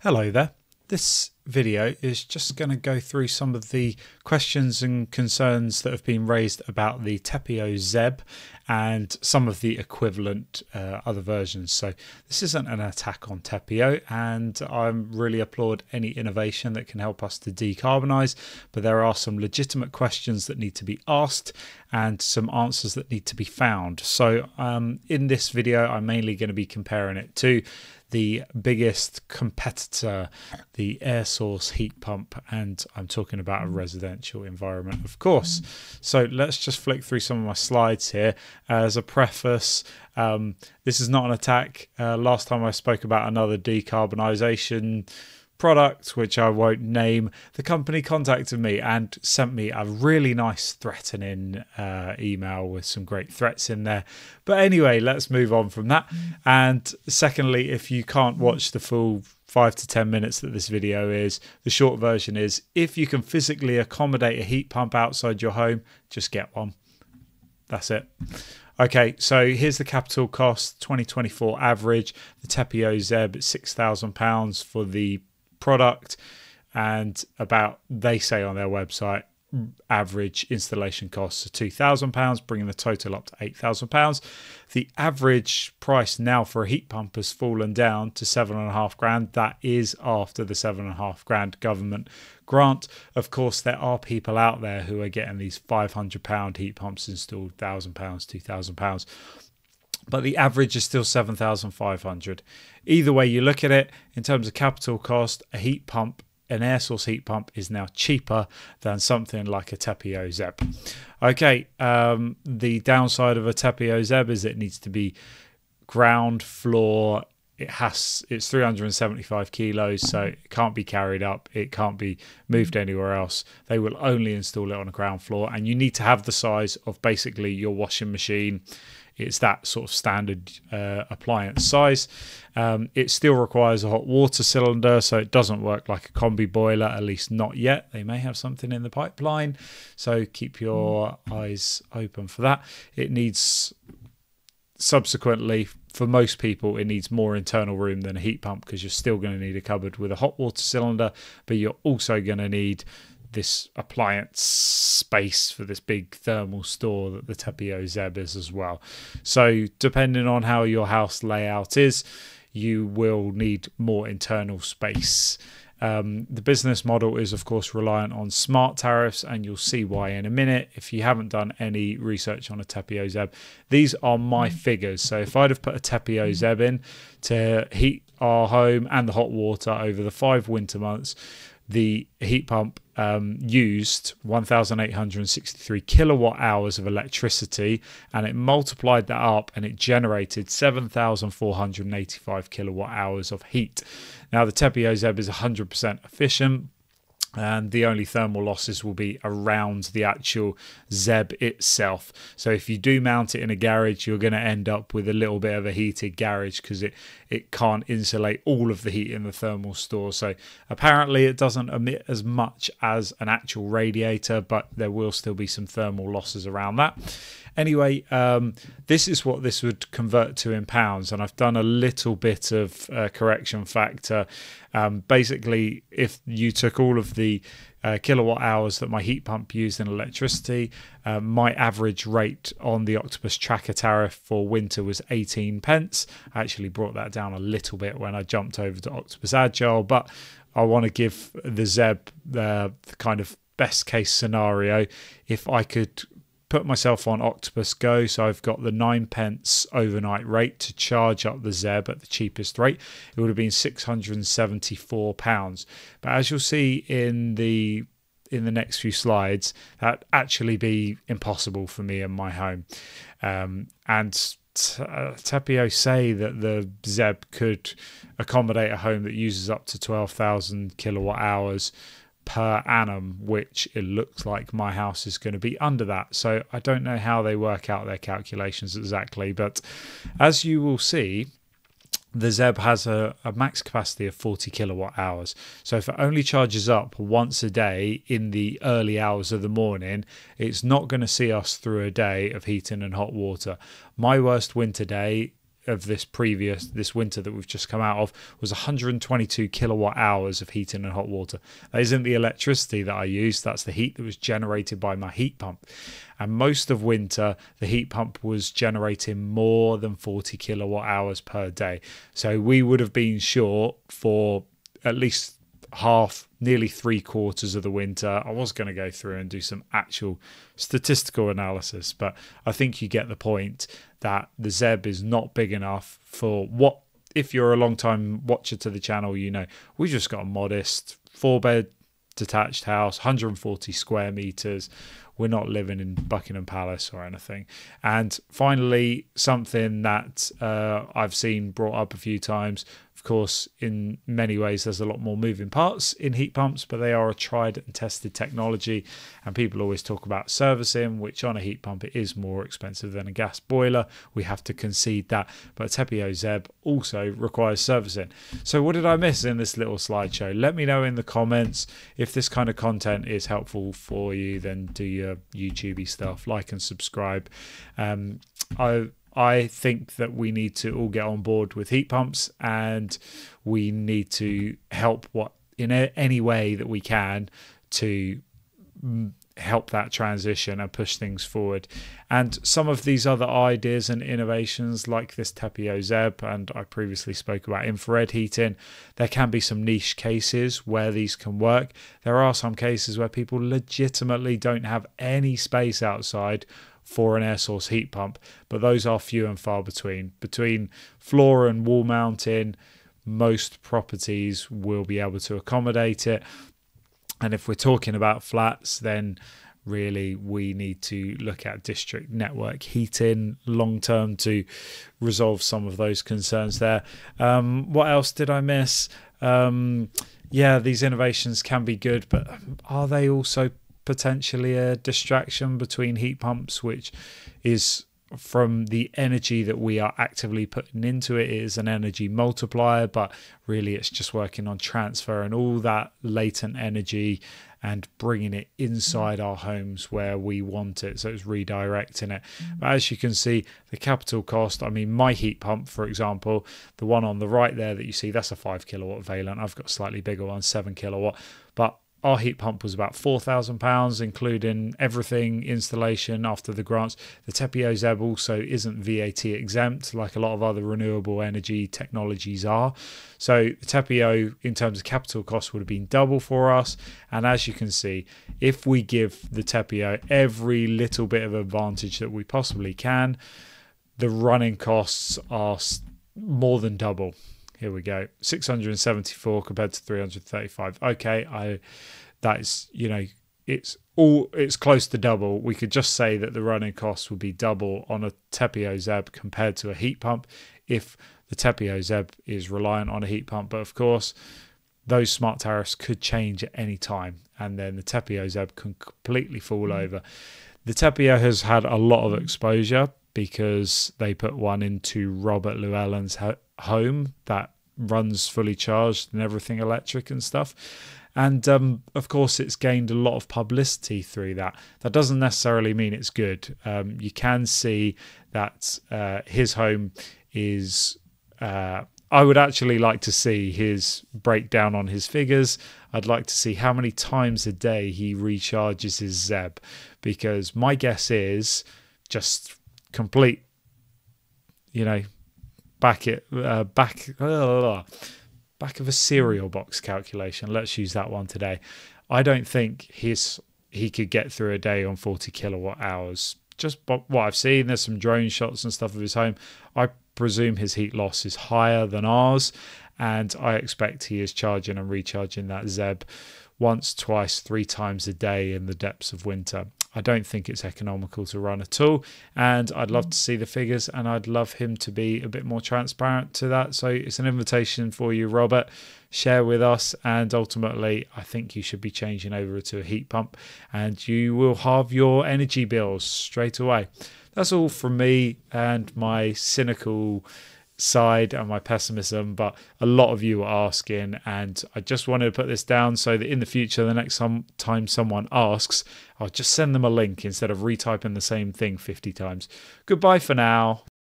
Hello there. This video is just going to go through some of the questions and concerns that have been raised about the Tepeo Zeb and some of the equivalent uh, other versions. So this isn't an attack on Tepeo and I really applaud any innovation that can help us to decarbonize, but there are some legitimate questions that need to be asked and some answers that need to be found. So um, in this video, I'm mainly going to be comparing it to the biggest competitor, the air source heat pump, and I'm talking about a residential environment, of course. So let's just flick through some of my slides here. As a preface, um, this is not an attack. Uh, last time I spoke about another decarbonisation product, which I won't name, the company contacted me and sent me a really nice threatening uh, email with some great threats in there. But anyway, let's move on from that. And secondly, if you can't watch the full five to 10 minutes that this video is, the short version is if you can physically accommodate a heat pump outside your home, just get one. That's it. Okay, so here's the capital cost 2024 average. The Tepeo Zeb at £6,000 for the product and about they say on their website average installation costs are £2,000, bringing the total up to £8,000. The average price now for a heat pump has fallen down to seven and a half grand. That is after the seven and a half grand government grant. Of course, there are people out there who are getting these £500 heat pumps installed, £1,000, £2,000 but the average is still 7,500. Either way you look at it, in terms of capital cost, a heat pump, an air source heat pump is now cheaper than something like a Tepeo Zeb. Okay, um, the downside of a Tepeo Zeb is it needs to be ground floor. It has it's 375 kilos, so it can't be carried up. It can't be moved anywhere else. They will only install it on a ground floor, and you need to have the size of basically your washing machine it's that sort of standard uh, appliance size. Um, it still requires a hot water cylinder, so it doesn't work like a combi boiler, at least not yet. They may have something in the pipeline, so keep your eyes open for that. It needs subsequently for most people it needs more internal room than a heat pump because you're still going to need a cupboard with a hot water cylinder but you're also going to need this appliance space for this big thermal store that the Tepeo Zeb is as well. So depending on how your house layout is, you will need more internal space. Um, the business model is, of course, reliant on smart tariffs, and you'll see why in a minute. If you haven't done any research on a Tepeo Zeb, these are my figures. So if I'd have put a Tepeo Zeb in to heat our home and the hot water over the five winter months, the heat pump um, used 1,863 kilowatt hours of electricity and it multiplied that up and it generated 7,485 kilowatt hours of heat. Now, the Tepeo Zeb is 100% efficient and the only thermal losses will be around the actual Zeb itself. So if you do mount it in a garage, you're going to end up with a little bit of a heated garage because it, it can't insulate all of the heat in the thermal store. So apparently it doesn't emit as much as an actual radiator, but there will still be some thermal losses around that. Anyway, um, this is what this would convert to in pounds, and I've done a little bit of uh, correction factor. Um, basically, if you took all of the uh, kilowatt hours that my heat pump used in electricity. Uh, my average rate on the Octopus Tracker tariff for winter was 18 pence. I actually brought that down a little bit when I jumped over to Octopus Agile, but I want to give the Zeb uh, the kind of best case scenario. If I could put myself on Octopus Go, so I've got the nine pence overnight rate to charge up the Zeb at the cheapest rate. It would have been six hundred and seventy four pounds. But as you'll see in the in the next few slides, that actually be impossible for me in my home. Um, and uh, Tepeo say that the Zeb could accommodate a home that uses up to 12,000 kilowatt hours per annum, which it looks like my house is going to be under that. So I don't know how they work out their calculations exactly, but as you will see, the Zeb has a, a, max capacity of 40 kilowatt hours. So if it only charges up once a day in the early hours of the morning, it's not going to see us through a day of heating and hot water. My worst winter day of this previous this winter that we've just come out of was 122 kilowatt hours of heating and hot water. That isn't the electricity that I used, that's the heat that was generated by my heat pump. And most of winter, the heat pump was generating more than 40 kilowatt hours per day. So we would have been short for at least half, nearly three quarters of the winter. I was going to go through and do some actual statistical analysis, but I think you get the point that the Zeb is not big enough for what. If you're a long time watcher to the channel, you know we just got a modest four bed detached house, 140 square meters. We're not living in Buckingham Palace or anything. And finally, something that uh, I've seen brought up a few times course, in many ways, there's a lot more moving parts in heat pumps, but they are a tried and tested technology. And people always talk about servicing, which on a heat pump it is more expensive than a gas boiler. We have to concede that. But Tepeo Zeb also requires servicing. So, what did I miss in this little slideshow? Let me know in the comments if this kind of content is helpful for you. Then do your YouTubey stuff, like and subscribe. Um, I I think that we need to all get on board with heat pumps and we need to help what in any way that we can to mm, help that transition and push things forward. And some of these other ideas and innovations, like this Tepeo Zeb, and I previously spoke about infrared heating, there can be some niche cases where these can work. There are some cases where people legitimately don't have any space outside for an air source heat pump, but those are few and far between. Between floor and wall mounting, most properties will be able to accommodate it. And if we're talking about flats, then really we need to look at district network heating long term to resolve some of those concerns there. Um, what else did I miss? Um, yeah, these innovations can be good, but are they also potentially a distraction between heat pumps, which is from the energy that we are actively putting into it. it is an energy multiplier, but really it's just working on transfer and all that latent energy and bringing it inside our homes where we want it. So it's redirecting it. Mm. But as you can see, the capital cost, I mean, my heat pump, for example, the one on the right there that you see, that's a five kilowatt Vaillant. I've got a slightly bigger one, seven kilowatt. But our heat pump was about £4,000, including everything, installation after the grants. The Tepeo Zeb also isn't VAT exempt, like a lot of other renewable energy technologies are. So the Tepeo, in terms of capital cost, would have been double for us. And as you can see, if we give the Tepeo every little bit of advantage that we possibly can, the running costs are more than double. Here we go. 674 compared to 335. Okay, I that is, you know, it's all it's close to double. We could just say that the running costs would be double on a Tepeo Zeb compared to a heat pump if the Tepeo Zeb is reliant on a heat pump. But of course, those smart tariffs could change at any time, and then the Tepeo Zeb can completely fall mm. over. The Tepeo has had a lot of exposure because they put one into Robert Llewellyn's home that runs fully charged and everything electric and stuff. And um, of course, it's gained a lot of publicity through that. That doesn't necessarily mean it's good. Um, you can see that uh, his home is. Uh, I would actually like to see his breakdown on his figures. I'd like to see how many times a day he recharges his Zeb, because my guess is just complete, you know, back it uh, back back of a cereal box calculation. Let's use that one today. I don't think his he could get through a day on 40 kilowatt hours. Just what I've seen, there's some drone shots and stuff of his home. I presume his heat loss is higher than ours, and I expect he is charging and recharging that Zeb once, twice, three times a day in the depths of winter. I don't think it's economical to run at all. And I'd love to mm. see the figures and I'd love him to be a bit more transparent to that. So it's an invitation for you, Robert. Share with us. And ultimately, I think you should be changing over to a heat pump and you will halve your energy bills straight away. That's all from me and my cynical side and my pessimism, but a lot of you are asking, and I just wanted to put this down so that in the future, the next time someone asks, I'll just send them a link instead of retyping the same thing 50 times. Goodbye for now.